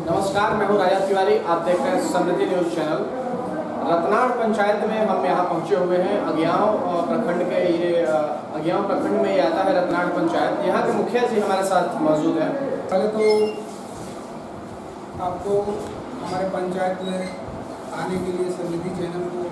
नमस्कार मैं हूँ राजा तिवारी। आप देख रहे हैं समृद्धि न्यूज़ चैनल। रतनाड़ पंचायत में हम यहाँ पहुँचे हुए हैं अज्ञाव प्रखंड के ये अज्ञाव प्रखंड में ये आता है रतनाड़ पंचायत। यहाँ के मुखिया जी हमारे साथ मौजूद हैं। पहले तो आपको हमारे पंचायत में आने के लिए समृद्धि चैनल को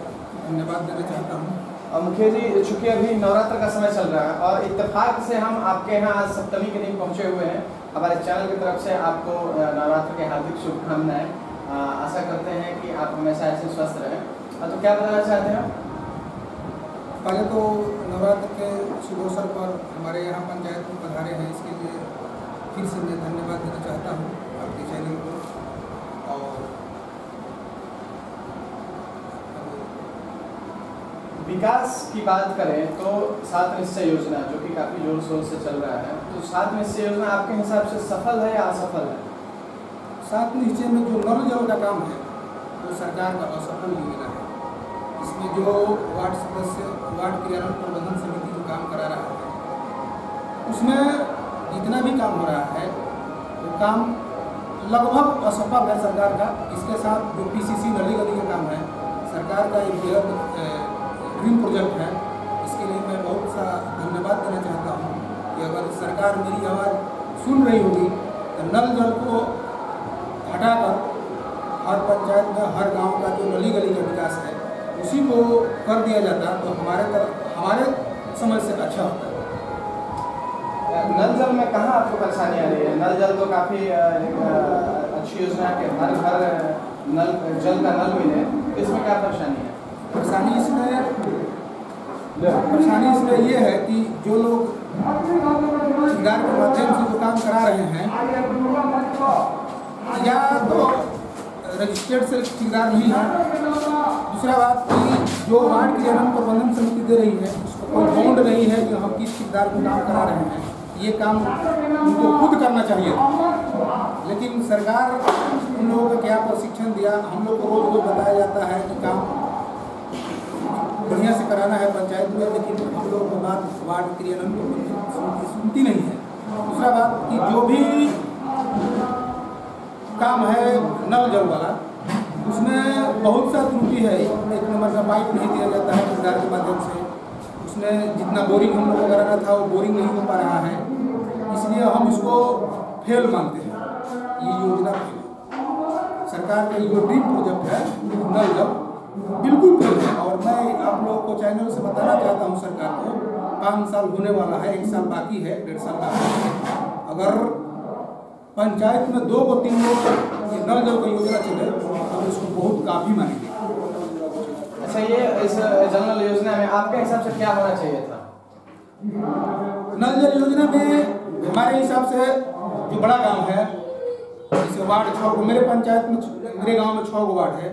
धन्यवाद देना चाहता हूँ। और मुखिया जी चूँकि अभी नवरात्र का समय चल रहा है और इतफाक से हम आपके यहाँ आज सप्तमी के दिन पहुँचे हुए हैं हमारे चैनल की तरफ़ से आपको नवरात्र के हार्दिक शुभकामनाएँ। आशा करते हैं कि आप हमेशा ऐसे स्वस्थ रहें। तो क्या बताना चाहते हैं पहले तो नवरात्र के शुभ अवसर पर हमारे यहाँ पंचायत में पधारे हैं। इसके लिए फिर से मैं धन्यवाद देना चाहता हूँ आपके चैनल को। और विकास की बात करें तो सात निश्चय योजना, जो कि काफ़ी ज़ोर शोर से चल रहा है तो सात निश्चय योजना आपके हिसाब से सफल है या असफल है? सात निश्चय में जो नल जल का काम है, वो सरकार का असफल योजना है। इसमें जो वार्ड सदस्य, वार्ड क्रियान्वयन प्रबंधन समिति जो काम करा रहा है, उसमें जितना भी काम हो रहा है, वो काम लगभग असफल है सरकार का। इसके साथ जो पीसीसी नली का काम है, सरकार का एक बेहद प्रोजेक्ट है। इसके लिए मैं बहुत सा धन्यवाद देना चाहता हूँ कि अगर सरकार मेरी आवाज़ सुन रही होगी तो नल जल को हटाकर हर पंचायत में हर गाँव का जो नली गली का विकास है उसी को कर दिया जाता तो हमारे तरफ़ हमारे समझ से अच्छा होता नल जल में कहाँ आपको परेशानी आ रही है? नल जल तो काफ़ी एक, अच्छी योजना है कि हर घर नल जल का नल मिले। इसमें क्या परेशानी है? परेशानी इसमें परेशानी इसमें ये है कि जो लोग ठेकेदार के माध्यम से जो काम करा रहे हैं, या तो रजिस्टर्ड से ठेकेदार नहीं है। दूसरा बात कि जो वार्ड की जन्म प्रबंधन समिति दे रही है, उसको कोई बॉन्ड नहीं है कि हम किस किरदार को काम करा रहे हैं। ये काम उनको खुद करना चाहिए। लेकिन सरकार उन लोगों को क्या प्रशिक्षण दिया? हम लोग को रोज रोज बताया जाता है कि काम बढ़िया से कराना है पंचायत में, लेकिन हम लोग को बात, वार्ड क्रियान्वयन प्रबंधन समिति सुनती नहीं है। दूसरा बात कि जो भी काम है नल जल वाला, उसमें बहुत सा त्रुटि है। एक नंबर का पाइप नहीं दिया जाता है ठेकेदार के माध्यम से। उसमें जितना बोरिंग हम लोग को कराना था, वो बोरिंग नहीं हो पा रहा है। इसलिए हम इसको फेल मानते हैं। ये योजना सरकार का ये ड्रीम प्रोजेक्ट है, नल जल बिल्कुल है। और मैं आप लोगों को चैनल से बताना चाहता हूँ सरकार को पाँच साल होने वाला है एक साल बाकी है डेढ़ साल बाकी है। अगर पंचायत में दो को तीन लोग नल जल का योजना चले तो इसको बहुत काफ़ी मानेंगे। अच्छा ये इस जल नल योजना में आपके हिसाब से क्या होना चाहिए था? नल जल योजना में हमारे हिसाब से जो बड़ा गाँव है जैसे वार्ड छः मेरे पंचायत में मेरे गाँव में छः गो वार्ड है।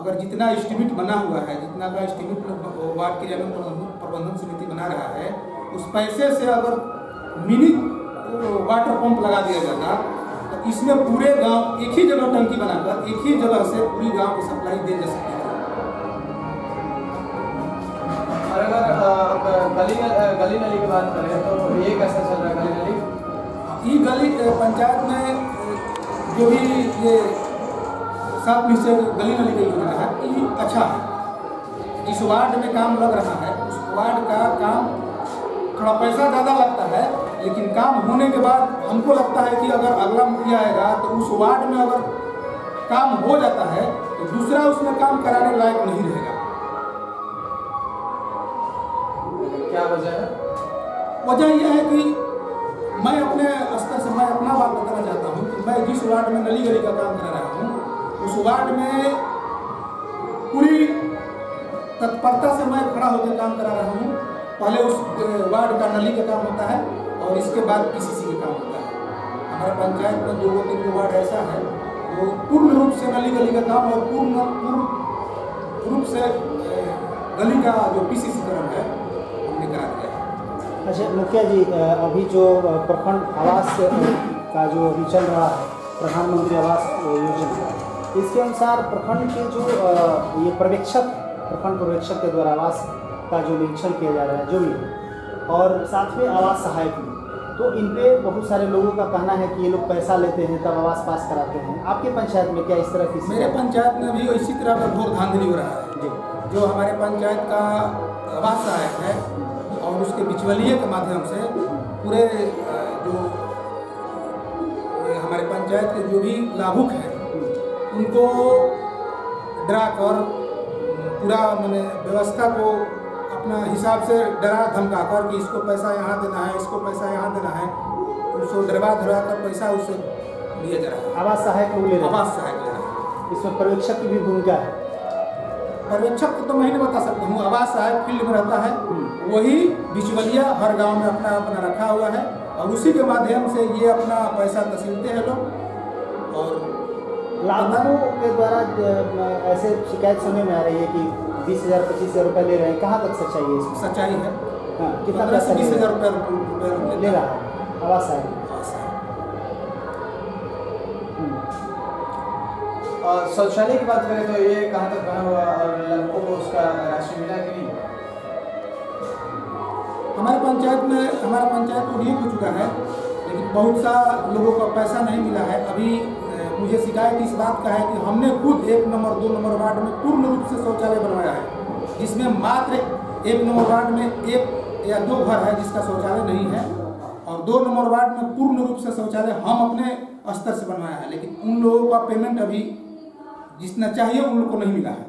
अगर जितना एस्टिमेट बना हुआ है जितना का एस्टिमेट वार्ड क्रियान्वयन प्रबंधन प्रबंधन समिति बना रहा है उस पैसे से अगर मिनी वाटर पंप लगा दिया जाता तो इसमें पूरे गाँव एक ही जगह टंकी बनाकर एक ही जगह से पूरी गाँव को सप्लाई दे जा सकती है और अगर गली गली नली की बात करें तो ये कैसा चल रहा है गली नली? ये गली पंचायत में जो भी ये सात निश्चय गली नली का योजना है ये अच्छा है। जिस वार्ड में काम लग रहा है उस वार्ड का काम थोड़ा पैसा ज़्यादा लगता है लेकिन काम होने के बाद हमको लगता है कि अगर अगला मुखिया आएगा तो उस वार्ड में अगर काम हो जाता है तो दूसरा उसमें काम कराने लायक नहीं रहेगा। क्या वजह है? वजह यह है कि मैं अपने स्तर से मैं अपना बात बताना चाहता हूँ कि मैं जिस वार्ड में नली गली का काम कर रहा हूँ वार्ड में पूरी तत्परता से मैं खड़ा होकर काम करा रहा हूँ। पहले उस वार्ड का नली का काम होता है और इसके बाद पीसीसी का काम होता है। हमारे पंचायत में दो तीन वार्ड ऐसा है, वो पूर्ण रूप से नली गली का काम और पूर्ण पूर्ण रूप से गली का जो पीसीसी करण है, हमने करा दिया है। अच्छा मुखिया जी अभी जो प्रखंड आवास का जो अभी चल रहा है, प्रधानमंत्री आवास योजना इसके अनुसार प्रखंड के जो ये पर्यवेक्षक प्रखंड पर्यवेक्षक के द्वारा आवास का जो निरीक्षण किया जा रहा है जो भी और साथ में आवास सहायक भी। तो इन पे बहुत सारे लोगों का कहना है कि ये लोग पैसा लेते हैं तब आवास पास कराते हैं। आपके पंचायत में क्या इस तरह की मेरे पंचायत में भी इसी तरह का घोर धांधली हो रहा है। जी। जो हमारे पंचायत का आवास सहायक है और उसके बिचवलिए के माध्यम से पूरे जो हमारे पंचायत के जो भी लाभुक हैं उनको डरा कर पूरा मैंने व्यवस्था को अपना हिसाब से डरा धमका कर कि इसको पैसा यहाँ देना है इसको पैसा यहाँ देना है। उसको डरवा धरवा कर पैसा उससे लिया जा रहा है। आवास सहायक लोग ले आवास सहायक ले रहा है। इसमें पर्यवेक्षक की भी भूमिका है। पर्यवेक्षक को तो मैं ही नहीं बता सकता हूँ। आवास सहायक फ़ील्ड में रहता है। वही बिचवलिया हर गाँव में अपना अपना रखा हुआ है। और उसी के माध्यम से ये अपना पैसा तसीलते हैं लोग। और लाभुकों के द्वारा ऐसे शिकायत सुनने में आ रही है कि बीस हज़ार पच्चीस हज़ार रुपये ले रहे हैं। कहाँ तक सच्चाई है इसमें? सच्चाई है। हाँ, कितना पैसा से बीस हज़ार रुपये ले रहा है। आवास सहायक। हम्म। और शौचालय की बात करें तो ये कहाँ तक बना हुआ और लड़कों को उसका राशि मिला कि नहीं? हमारे पंचायत में हमारा पंचायत तो ठीक हो चुका है लेकिन बहुत सा लोगों को पैसा नहीं मिला है। अभी मुझे शिकायत इस बात का है कि हमने खुद एक नंबर दो नंबर वार्ड में पूर्ण रूप से शौचालय बनवाया है जिसमें मात्र एक नंबर वार्ड में एक या दो घर है जिसका शौचालय नहीं है और दो नंबर वार्ड में पूर्ण रूप से शौचालय हम अपने स्तर से बनवाया है। लेकिन उन लोगों का पेमेंट अभी जितना चाहिए उन लोग को नहीं मिला है।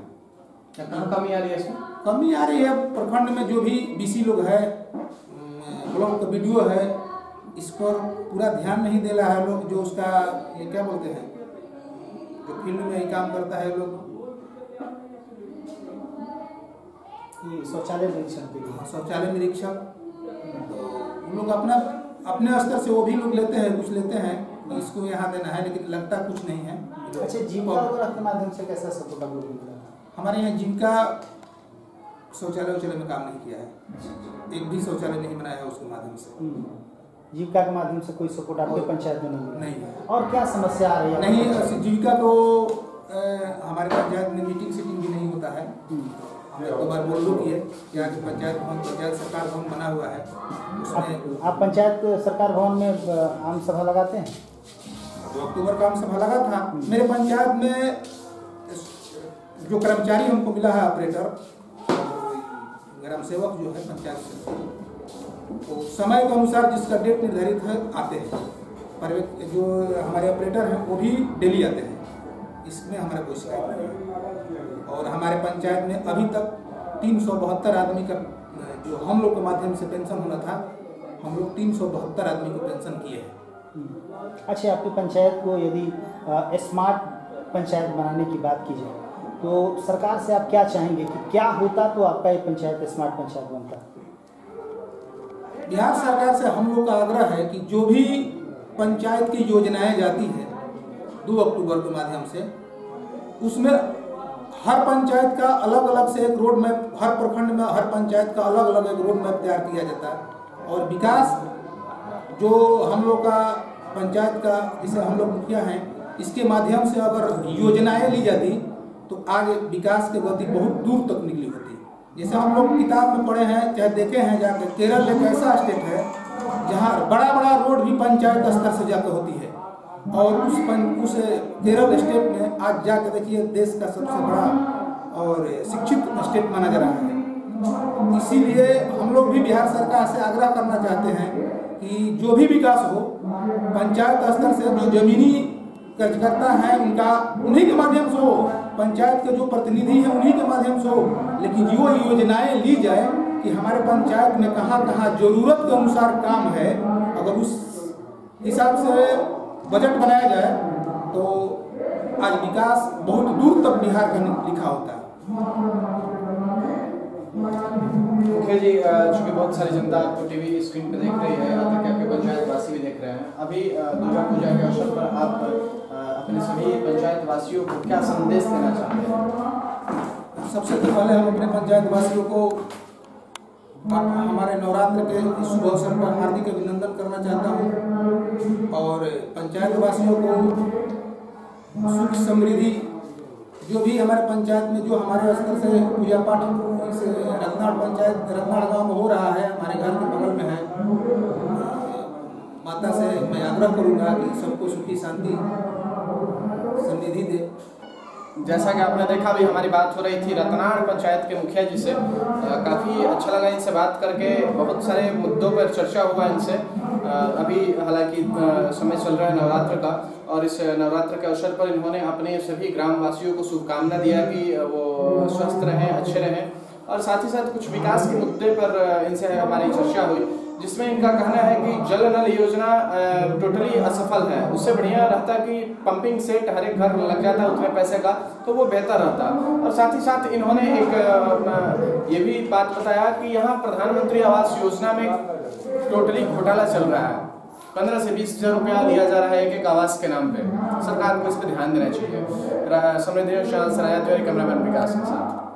क्या कमी आ रही है इसमें? कमी आ रही है प्रखंड में जो भी बीसी लोग है ब्लॉक का वीडियो है इस पर पूरा ध्यान नहीं दे रहा है लोग जो उसका ये क्या बोलते हैं जो फ़ील्ड में ही काम करता है लोग। शौचालय निरीक्षण के लिए। शौचालय निरीक्षक तो उन लोग अपना अपने स्तर से वो भी लोग लेते हैं कुछ लेते हैं कि इसको यहाँ देना है लेकिन लगता कुछ नहीं है। अच्छा वगैरह के माध्यम से कैसा सपोर्ट आप लोग है हमारे यहाँ जिनका शौचालय उचालय में काम नहीं किया है। एक भी शौचालय नहीं बनाया है उसके माध्यम से। हम्म। जीविका के माध्यम से कोई सपोर्ट आपके पंचायत में नहीं है? और क्या समस्या आ रही है? नहीं जीविका तो हमारे पंचायत में मीटिंग सीटिंग भी नहीं होता है। हमने दो बार बोल किए यहाँ की पंचायत भवन पंचायत सरकार भवन बना हुआ है। उसमें आप, पंचायत सरकार भवन में आम सभा लगाते हैं? दो अक्टूबर का आम सभा लगा था। मेरे पंचायत में जो कर्मचारी हमको मिला है ऑपरेटर ग्राम सेवक जो है पंचायत से। तो समय के अनुसार जिसका डेट निर्धारित है, आते हैं। पर जो हमारे ऑपरेटर हैं, वो भी डेली आते हैं। इसमें हमारा कोई शिकायत नहीं और हमारे पंचायत में अभी तक तीन सौ बहत्तर आदमी का, जो हम लोग के माध्यम से पेंशन होना था, हम लोग तीन सौ बहत्तर आदमी को पेंशन किए हैं। अच्छा आपकी पंचायत को यदि स्मार्ट पंचायत बनाने की बात की जाए तो सरकार से आप क्या चाहेंगे कि क्या होता तो आपका ये पंचायत स्मार्ट पंचायत बनता? बिहार सरकार से हम लोग का आग्रह है कि जो भी पंचायत की योजनाएँ जाती है, दो अक्टूबर के माध्यम से, उसमें हर पंचायत का अलग अलग से एक रोड मैप हर प्रखंड में हर पंचायत का अलग अलग एक रोड मैप तैयार किया जाता है। और विकास जो हम लोग का पंचायत का, जिसे हम लोग मुखिया हैं, इसके माध्यम से अगर योजनाएँ ली जाती तो आगे विकास की गति बहुत दूर तक निकली होती। जैसे हम लोग किताब में पढ़े हैं चाहे देखे हैं जाके केरल एक ऐसा स्टेट है जहाँ बड़ा बड़ा रोड भी पंचायत स्तर से जाकर होती है। और उस पं, उस केरल स्टेट में आज जाके देखिए देश का सबसे बड़ा और शिक्षित स्टेट माना जा रहा है। इसीलिए हम लोग भी बिहार सरकार से आग्रह करना चाहते हैं कि जो भी विकास हो पंचायत स्तर से जो जमीनी कार्यकर्ता है, उनका, उन्हीं के माध्यम से हो। पंचायत के जो प्रतिनिधि हैं, उन्हीं के माध्यम से हो। लेकिन जो योजनाएँ ली जाए कि हमारे पंचायत में कहाँ कहाँ ज़रूरत के अनुसार काम है। अगर उस हिसाब से बजट बनाया जाए तो आज विकास बहुत दूर तक बिहार का लिखा होता है। मुखिया जी चूँकि बहुत सारी जनता आपको टीवी स्क्रीन पे देख रही है पंचायत वासी भी देख रहे हैं। अभी दुर्गा पूजा के अवसर पर वासियों को क्या संदेश देना चाहते हैं? सबसे तो पहले हम अपने पंचायत वासियों को हमारे नवरात्र के इस शुभ अवसर पर हार्दिक अभिनंदन करना चाहता हूँ और पंचायत वासियों को सुख समृद्धि, जो भी हमारे पंचायत में जो हमारे स्तर से पूजा पाठ इस रत्नाड़ पंचायत, रत्नाड़ गाँव में हो रहा है, हमारे घर के बगल में है माता से मैं आग्रह करूँगा कि सबको सुखी शांति समृद्धि दे। जैसा कि आपने देखा भी, हमारी बात हो रही थी रतनाड़ पंचायत के मुखिया जी से। काफ़ी अच्छा लगा इनसे बात करके, बहुत सारे मुद्दों पर चर्चा हुआ इनसे। अभी हालाँकि समय चल रहा है नवरात्र का, और इस नवरात्र के अवसर पर इन्होंने अपने सभी ग्रामवासियों को शुभकामना दिया कि वो स्वस्थ रहें, अच्छे रहें। और साथ ही साथ कुछ विकास के मुद्दे पर इनसे हमारी चर्चा हुई। जिसमें इनका कहना है कि जल नल योजना टोटली असफल है। उससे बढ़िया रहता कि पंपिंग सेट हर एक घर लग जाता उतने पैसे का तो वो बेहतर रहता। और साथ ही साथ इन्होंने एक ये भी बात बताया कि यहाँ प्रधानमंत्री आवास योजना में टोटली घोटाला चल रहा है। पंद्रह से बीस हज़ार रुपया लिया जा रहा है एक एक आवास के नाम पे। सरकार को इस पर ध्यान देना चाहिए। समृद्धि कैमरामैन विकास के साथ।